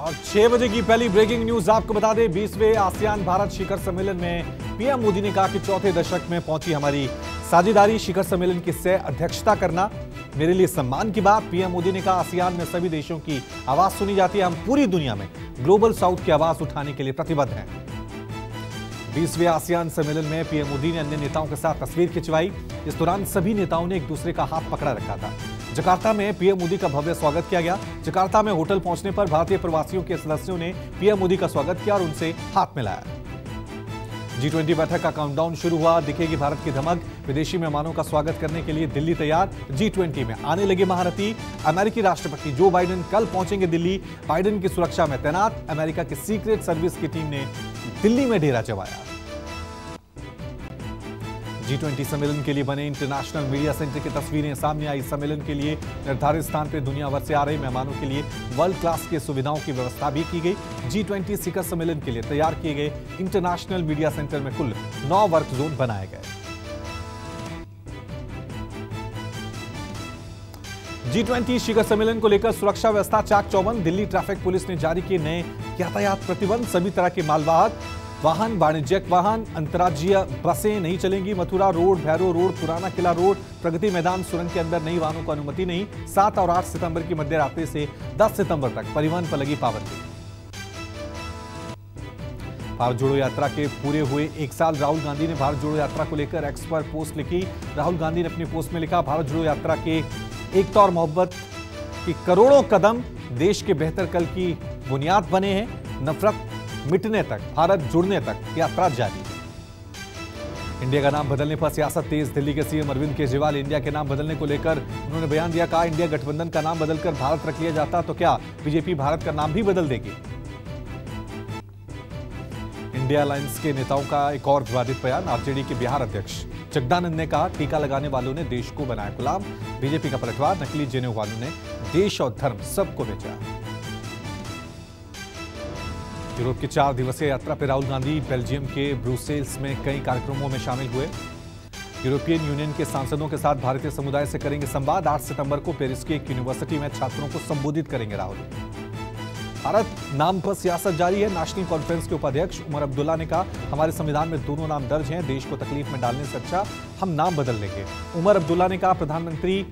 और छह बजे की पहली ब्रेकिंग न्यूज़ आपको बता दें, बीसवें आसियान भारत शिखर सम्मेलन में पीएम मोदी ने कहा कि चौथे दशक में पहुँची हमारी साझेदारी शिखर सम्मेलन की सह अध्यक्षता करना। मेरे लिए सम्मान की बात, पीएम मोदी ने कहा, आसियान में सभी देशों की आवाज़ सुनी जाती है, हम पूरी दुनिया में ग्लोबल साउथ की आवाज़ उठाने के लिए प्रतिबद्ध हैं। बीसवें आसियान सम्मेलन में पीएम मोदी ने अन्य नेताओं के साथ तस्वीर खिंचवाई। इस दौरान सभी नेताओं ने एक दूसरे का हाथ पकड़ा रखा था। जकार्ता में पीएम मोदी का भव्य स्वागत किया गया। जकार्ता में होटल पहुँचने पर भारतीय प्रवासियों के सदस्यों ने पीएम मोदी का स्वागत किया और उनसे हाथ मिलाया। जी ट्वेंटी बैठक का काउंटडाउन शुरू हुआ। दिखेगी भारत की धमक। विदेशी मेहमानों का स्वागत करने के लिए दिल्ली तैयार। जी ट्वेंटी में आने लगे महारथी। अमेरिकी राष्ट्रपति जो बाइडेन कल पहुँचेंगे दिल्ली। बाइडेन की सुरक्षा में तैनात। अमेरिका की सीक्रेट सर्विस की टीम ने दिल्ली में डेरा जमाया। जी ट्वेंटी सम्मेलन के लिए बने इंटरनेशनल मीडिया सेंटर की तस्वीरें सामने आई। सम्मेलन के लिए निर्धारित स्थान पर दुनिया भर से आ रहे मेहमानों के लिए वर्ल्ड क्लास की सुविधाओं की व्यवस्था भी की गई। जी ट्वेंटी शिखर सम्मेलन के लिए तैयार किए गए इंटरनेशनल मीडिया सेंटर में कुल नौ वर्क जोन बनाए गए। जी ट्वेंटी शिखर सम्मेलन को लेकर सुरक्षा व्यवस्था चाक चौबंद। दिल्ली ट्रैफ़िक पुलिस ने जारी किए नए यातायात प्रतिबंध। सभी तरह के मालवाहक वाहन, वाणिज्यिक वाहन, अंतर्राज्यीय बसें नहीं चलेंगी। मथुरा रोड, भैरो रोड, पुराना किला रोड, प्रगति मैदान, सुरंग के अंदर नई वाहनों को अनुमति नहीं। सात और आठ सितंबर की मध्य रात्रि से दस सितंबर तक परिवहन पर लगी पाबंदी भारत जोड़ो यात्रा के पूरे हुए एक साल राहुल गांधी ने भारत जोड़ो यात्रा को लेकर एक्स पर पोस्ट लिखी। राहुल गांधी ने अपनी पोस्ट में लिखा, भारत जोड़ो यात्रा के एकता और मोहब्बत की करोड़ों कदम देश के बेहतर कल की बुनियाद बने हैं। नफरत मिटने तक, भारत जुड़ने तक यात्रा जारी। इंडिया का नाम बदलने पर सियासत तेज, दिल्ली के सीएम अरविंद केजरीवाल इंडिया के नाम बदलने को लेकर उन्होंने बयान दिया, कहा, इंडिया गठबंधन का नाम बदलकर भारत रख लिया जाता तो क्या बीजेपी भारत का नाम भी बदल देगी? इंडिया अलायंस के नेताओं का एक और विवादित बयान, आरजेडी के बिहार अध्यक्ष जगदानंद ने कहा, टीका लगाने वालों ने देश को बनाया गुलाम, बीजेपी का पलटवार, नकली जेने वालों ने देश और धर्म सबको बेचा। यूरोप की चार दिवसीय यात्रा पर राहुल गांधी बेल्जियम के ब्रूसेल्स में कई कार्यक्रमों में शामिल हुए। यूरोपियन यूनियन के सांसदों के साथ भारतीय समुदाय से करेंगे संवाद। आठ सितंबर को पेरिस की एक यूनिवर्सिटी में छात्रों को संबोधित करेंगे राहुल। भारत नाम पर सियासत जारी है। नेशनल कॉन्फ्रेंस के उपाध्यक्ष उमर अब्दुल्ला ने कहा, हमारे संविधान में दोनों नाम दर्ज हैं। देश को तकलीफ़ में डालने से अच्छा हम नाम बदल लेंगे। उमर अब्दुल्ला ने कहा, प्रधानमंत्री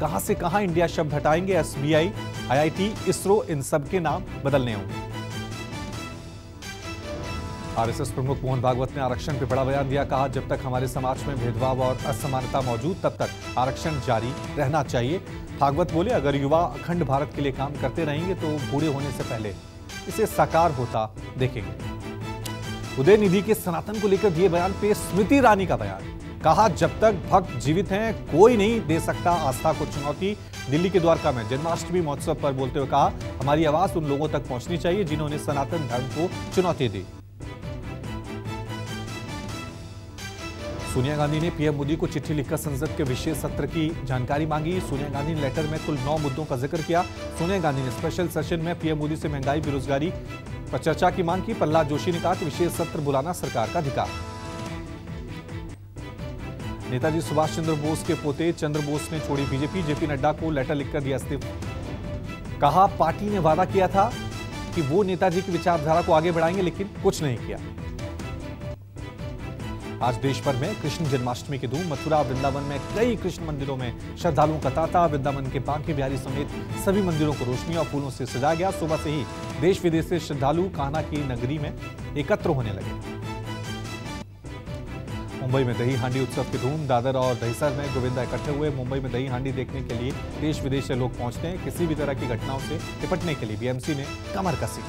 कहाँ से कहाँ इंडिया शब्द हटाएँगे? एसबीआई, आईआईटी, इसरो, इन सबके नाम बदलने होंगे। आरएसएस प्रमुख मोहन भागवत ने आरक्षण पर बड़ा बयान दिया, कहा, जब तक हमारे समाज में भेदभाव और असमानता मौजूद, तब तक आरक्षण जारी रहना चाहिए। भागवत बोले, अगर युवा अखंड भारत के लिए काम करते रहेंगे तो बूढ़े होने से पहले इसे साकार होता देखेंगे। उदय निधि के सनातन को लेकर दिए बयान पे स्मृति ईरानी का बयान, कहा, जब तक भक्त जीवित हैं, कोई नहीं दे सकता आस्था को चुनौती। दिल्ली के द्वारका में जन्माष्टमी महोत्सव पर बोलते हुए कहा, हमारी आवाज़ उन लोगों तक पहुंचनी चाहिए जिन्होंने सनातन धर्म को चुनौती दी। सोनिया गांधी ने पीएम मोदी को चिट्ठी लिखकर संसद के विशेष सत्र की जानकारी मांगी। सोनिया गांधी ने लेटर में कुल नौ मुद्दों का ज़िक्र किया। सोनिया गांधी ने स्पेशल सेशन में पीएम मोदी से महँगाई, बेरोजगारी पर चर्चा की मांग की। प्रहलाद जोशी ने कहा कि विशेष सत्र बुलाना सरकार का अधिकार। नेताजी सुभाष चंद्र बोस के पोते चंद्र बोस ने छोड़ी बीजेपी। जेपी नड्डा को लेटर लिखकर दिया इस्तीफा। कहा, पार्टी ने वादा किया था कि वो नेताजी की विचारधारा को आगे बढ़ाएँगे, लेकिन कुछ नहीं किया। आज देश भर में कृष्ण जन्माष्टमी की धूम, मथुरा, वृंदावन में कई कृष्ण मंदिरों में श्रद्धालुओं का तांता, वृंदावन के बांके बिहारी समेत सभी मंदिरों को रोशनी और फूलों से सजाया गया। सुबह से ही देश विदेश से श्रद्धालु कान्हा की नगरी में एकत्र होने लगे। मुंबई में दही हांडी उत्सव की धूम, दादर और दहीसर में गोविंदा इकट्ठे हुए। मुंबई में दही हांडी देखने के लिए देश विदेश से लोग पहुँचते हैं। किसी भी तरह की घटनाओं से निपटने के लिए बीएमसी ने कमर कसी।